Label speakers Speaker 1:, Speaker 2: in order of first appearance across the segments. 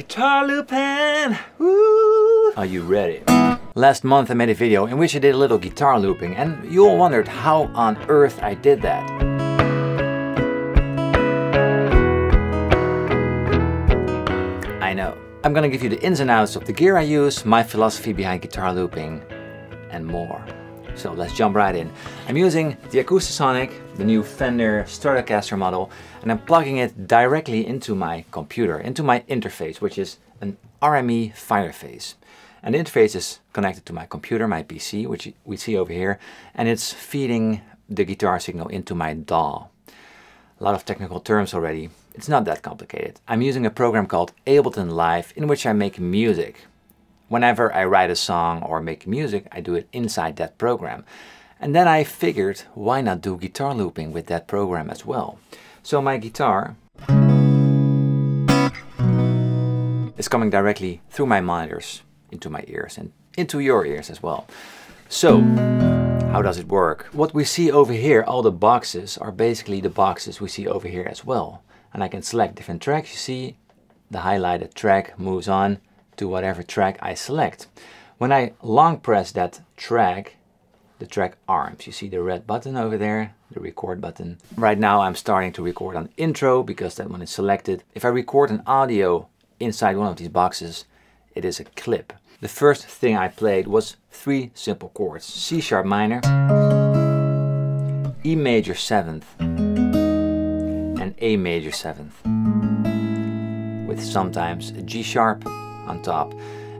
Speaker 1: Guitar looping! Woo! Are you ready? Last month I made a video in which I did a little guitar looping and you all wondered how on earth I did that. I know. I'm gonna give you the ins and outs of the gear I use, my philosophy behind guitar looping, and more. So let's jump right in. I'm using the Acoustasonic, the new Fender Stratocaster model, and I'm plugging it directly into my computer, into my interface, which is an RME Fireface. And the interface is connected to my computer, my PC, which we see over here, and it's feeding the guitar signal into my DAW. A lot of technical terms already. It's not that complicated. I'm using a program called Ableton Live in which I make music. Whenever I write a song or make music, I do it inside that program. And then I figured, why not do guitar looping with that program as well? So my guitar is coming directly through my monitors into my ears and into your ears as well. So, how does it work? What we see over here, all the boxes, are basically the boxes we see over here as well. And I can select different tracks. You see the highlighted track moves on to whatever track I select. When I long press that track, the track arms, you see the red button over there, the record button. Right now I'm starting to record on intro because that one is selected. If I record an audio inside one of these boxes, it is a clip. The first thing I played was three simple chords. C sharp minor, E major 7th, and A major 7th. With sometimes a G sharp on top.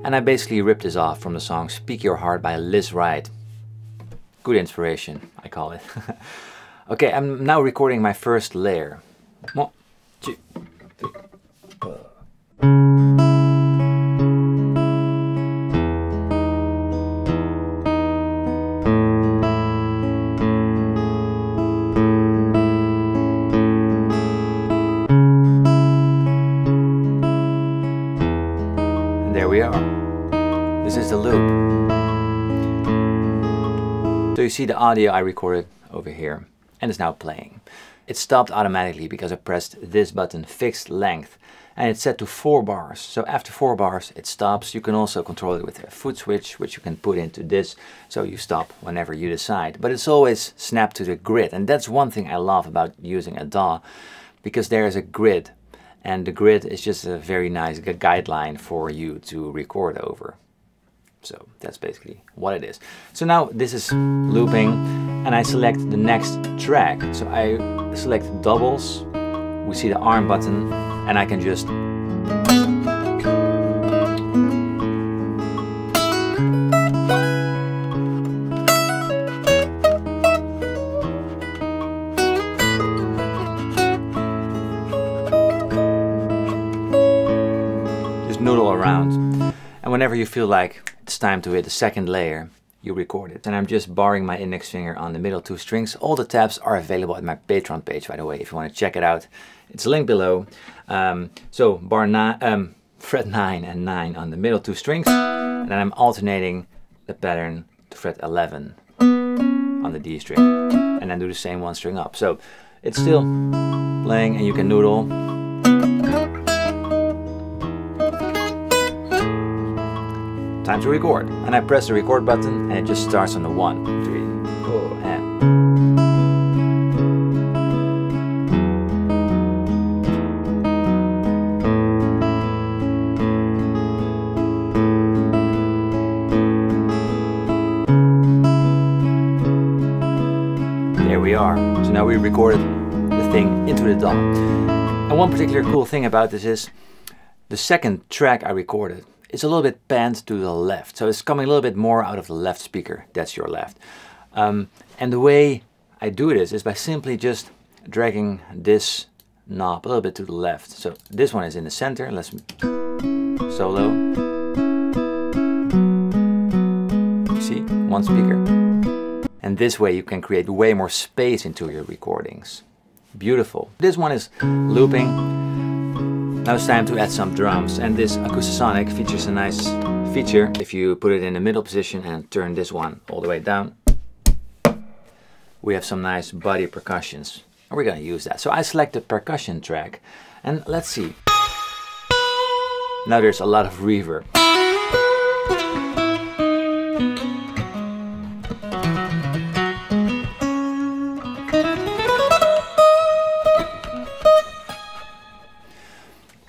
Speaker 1: And I basically ripped this off from the song Speak Your Heart by Lizz Wright. Good inspiration, I call it. okay, I'm now recording my first layer. One, two, see the audio I recorded over here and it's now playing. It stopped automatically because I pressed this button fixed length and it's set to 4 bars. So after 4 bars it stops. You can also control it with a foot switch which you can put into this so you stop whenever you decide. But it's always snapped to the grid and that's one thing I love about using a DAW because there is a grid and the grid is just a very nice guideline for you to record over. So that's basically what it is. So now this is looping and I select the next track. So I select doubles, we see the arm button and I can just just noodle around. And whenever you feel like it's time to hit the second layer, you record it. And I'm just barring my index finger on the middle two strings. All the tabs are available at my Patreon page, by the way, if you want to check it out. It's linked below. Um, so bar nine, um, fret 9 and 9 on the middle two strings. And then I'm alternating the pattern to fret 11 on the D string. And then do the same one string up. So it's still playing and you can noodle. To record. And I press the record button and it just starts on the one, three, four, and. There we are. So now we recorded the thing into the DAW. And one particular cool thing about this is the second track I recorded is a little bit panned to the left. So it's coming a little bit more out of the left speaker. That's your left. Um, and the way I do this is by simply just dragging this knob a little bit to the left. So this one is in the center. Let's solo. See, one speaker. And this way you can create way more space into your recordings. Beautiful. This one is looping. Now it's time to add some drums and this Acoustasonic features a nice feature if you put it in the middle position and turn this one all the way down. We have some nice body percussions and we're gonna use that. So I select the percussion track and let's see. Now there's a lot of reverb.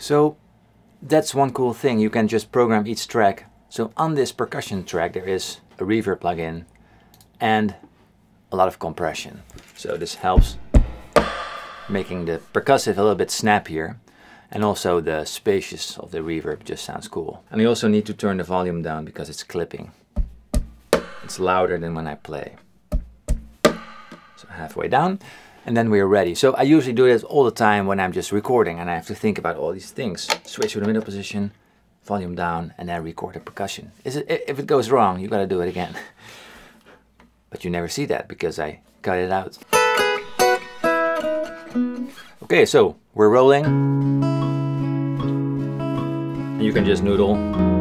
Speaker 1: So that's one cool thing. You can just program each track. So on this percussion track, there is a reverb plugin and a lot of compression. So this helps making the percussive a little bit snappier and also the spacious of the reverb just sounds cool. And you also need to turn the volume down because it's clipping. It's louder than when I play. So halfway down and then we're ready. So I usually do this all the time when I'm just recording and I have to think about all these things. Switch to the middle position, volume down, and then record the percussion. Is it, if it goes wrong, you gotta do it again. but you never see that because I cut it out. Okay, so we're rolling. And you can just noodle.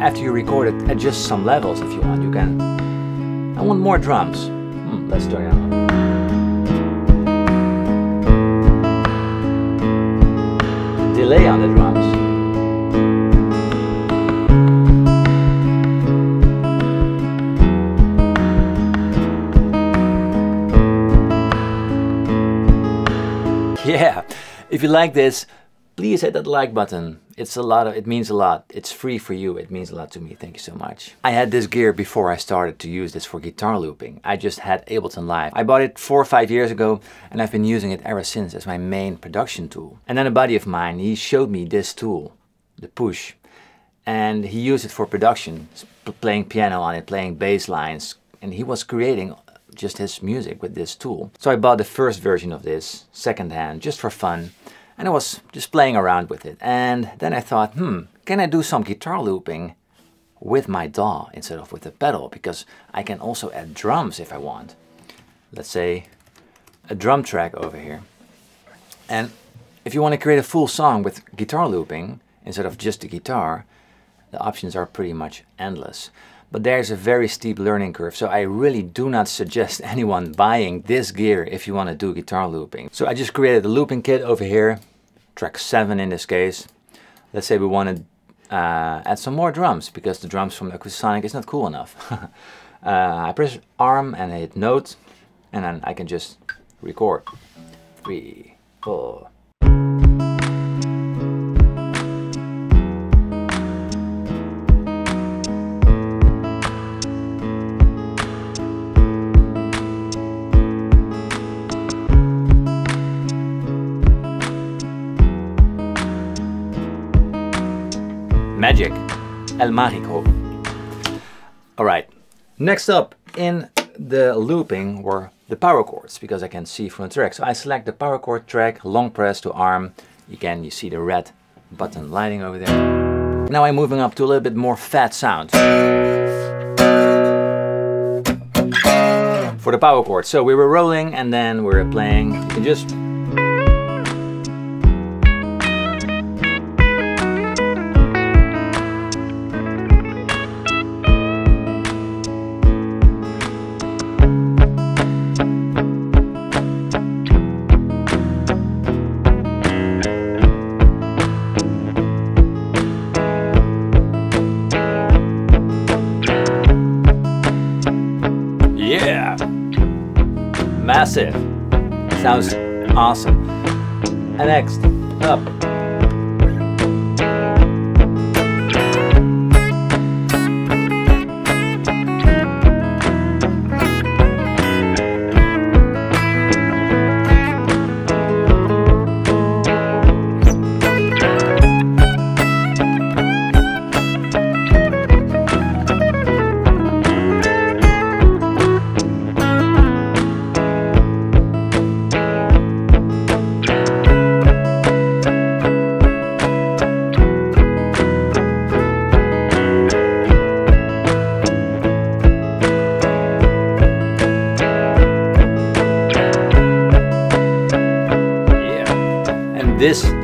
Speaker 1: After you record it, adjust some levels if you want. You can, I want more drums. Hmm, let's turn it. Delay on the drums. Yeah, if you like this, please hit that like button. It's a lot of, it means a lot. It's free for you. It means a lot to me. Thank you so much. I had this gear before I started to use this for guitar looping. I just had Ableton Live. I bought it four or five years ago and I've been using it ever since as my main production tool. And then a buddy of mine, he showed me this tool, the Push. And he used it for production, playing piano on it, playing bass lines. And he was creating just his music with this tool. So I bought the first version of this secondhand just for fun and I was just playing around with it. And then I thought, hmm, can I do some guitar looping with my DAW instead of with the pedal? Because I can also add drums if I want. Let's say a drum track over here. And if you want to create a full song with guitar looping instead of just the guitar, the options are pretty much endless but there's a very steep learning curve so I really do not suggest anyone buying this gear if you want to do guitar looping. So I just created a looping kit over here, track 7 in this case. Let's say we want to uh, add some more drums because the drums from Acoustasonic is not cool enough. uh, I press arm and I hit note and then I can just record. Three, four, El Mágico. Alright, next up in the looping were the power chords because I can see from the track. So I select the power chord track, long press to arm. Again, you see the red button lighting over there. Now I'm moving up to a little bit more fat sound. For the power chord. So we were rolling and then we were playing. You just massive. Sounds awesome. And next, up.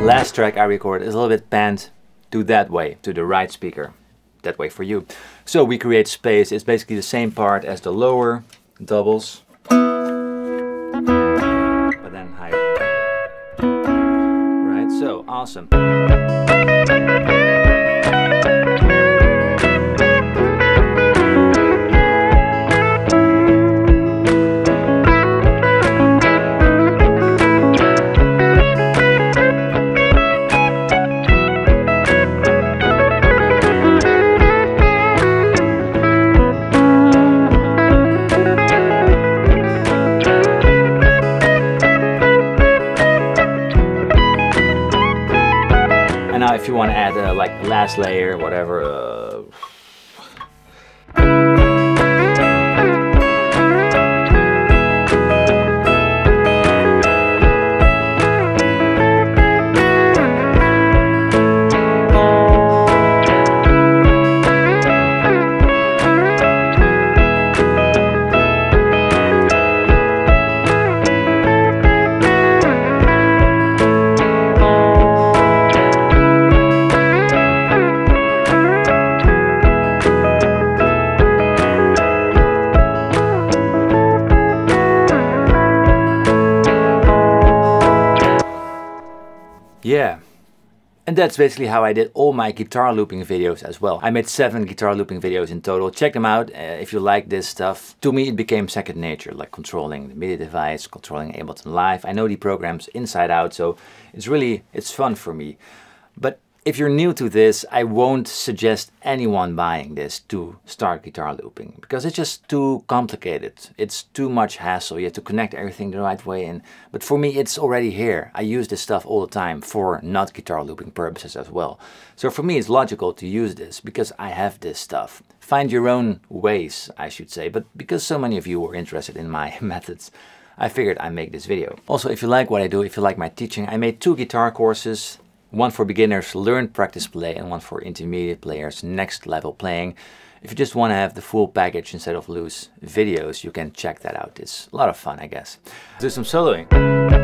Speaker 1: Last track I record is a little bit panned to that way, to the right speaker. That way for you. So we create space. It's basically the same part as the lower doubles. But then higher. Right, so awesome. Last layer, whatever. Yeah. And that's basically how I did all my guitar looping videos as well. I made seven guitar looping videos in total. Check them out uh, if you like this stuff. To me it became second nature, like controlling the MIDI device, controlling Ableton Live. I know the programs inside out, so it's really, it's fun for me. But if you're new to this, I won't suggest anyone buying this to start guitar looping because it's just too complicated. It's too much hassle. You have to connect everything the right way. And But for me, it's already here. I use this stuff all the time for not guitar looping purposes as well. So for me, it's logical to use this because I have this stuff. Find your own ways, I should say. But because so many of you were interested in my methods, I figured I'd make this video. Also, if you like what I do, if you like my teaching, I made two guitar courses one for beginners, learn practice play, and one for intermediate players, next level playing. If you just want to have the full package instead of loose videos, you can check that out. It's a lot of fun, I guess. Do some soloing.